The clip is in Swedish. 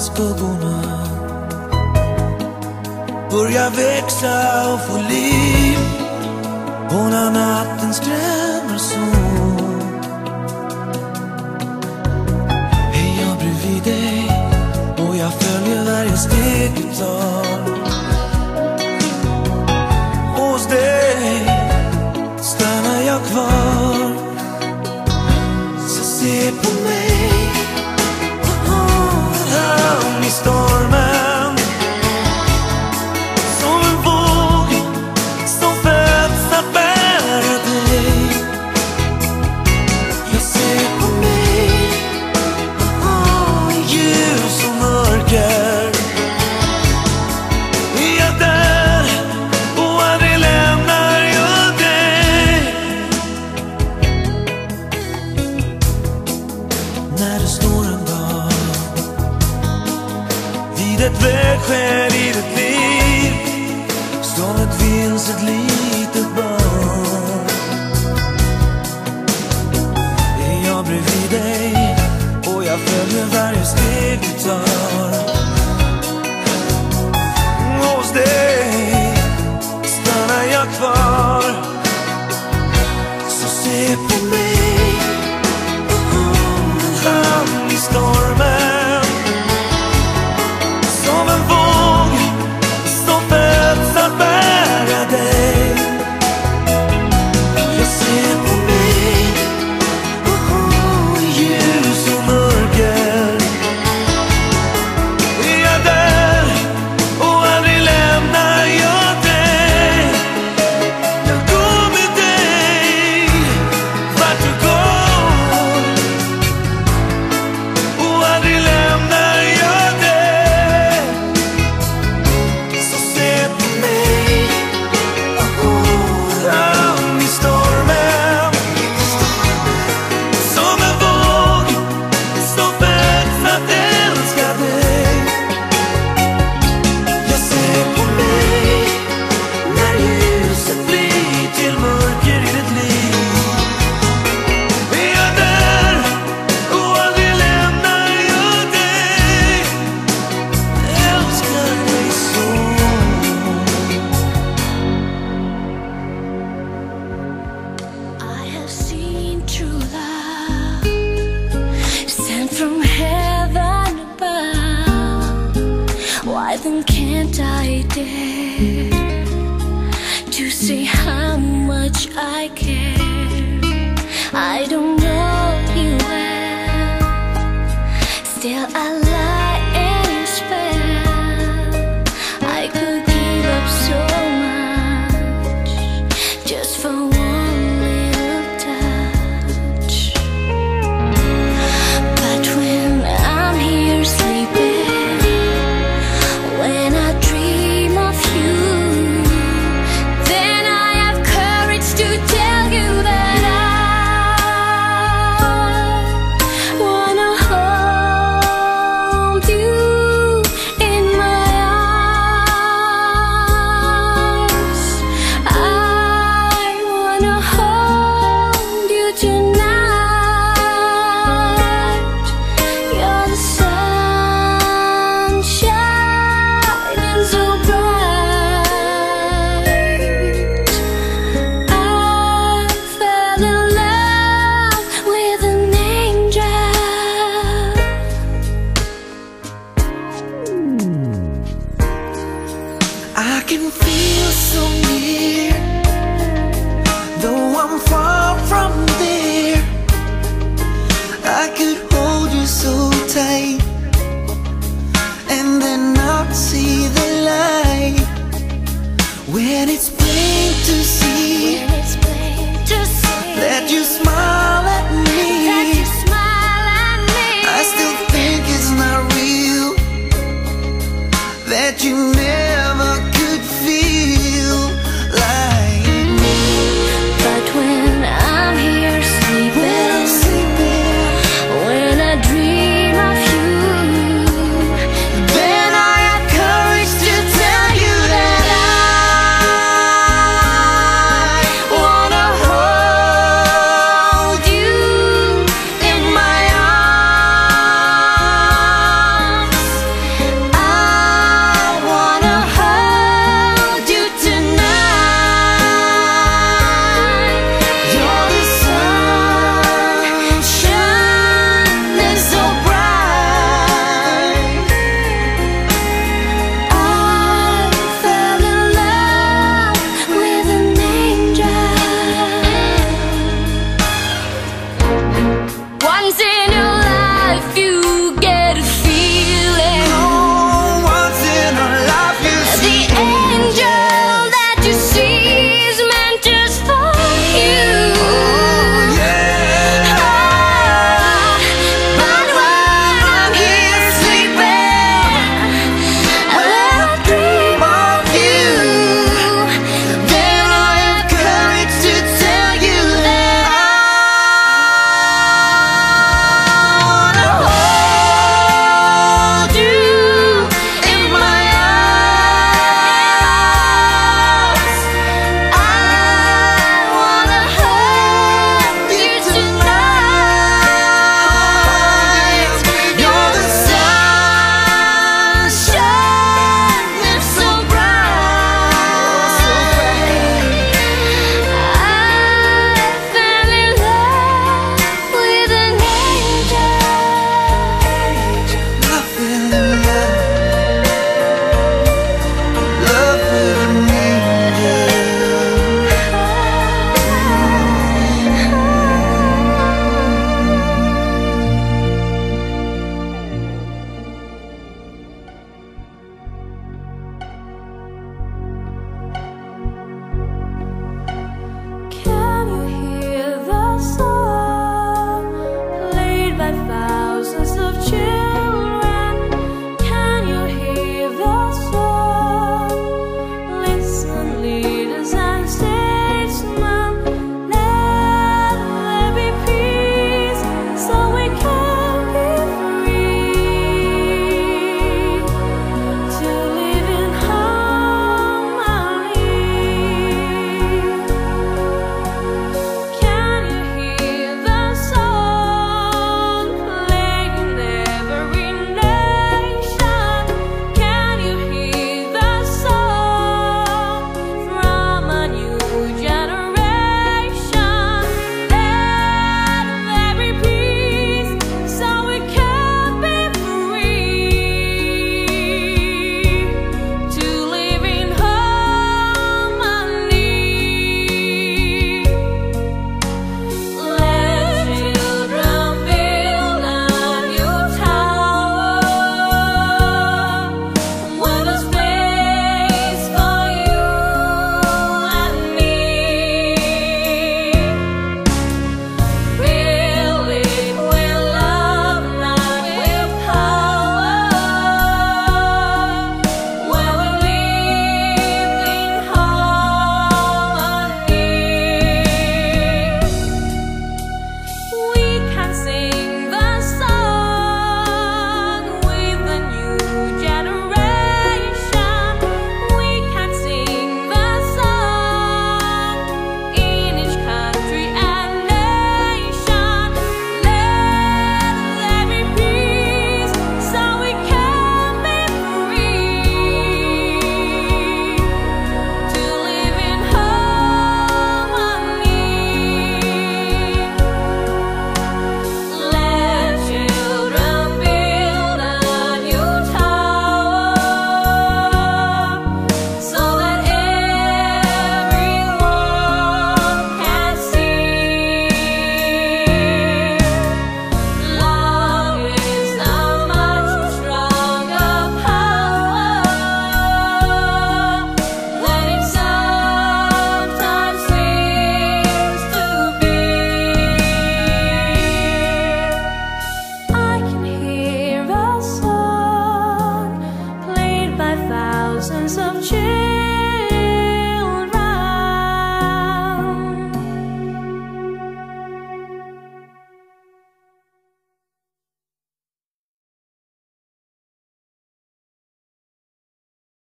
Dansbubblorna börjar växa och få liv och när natten skrämmer så är jag bredvid dig och jag följer varje steg du tar. still alive.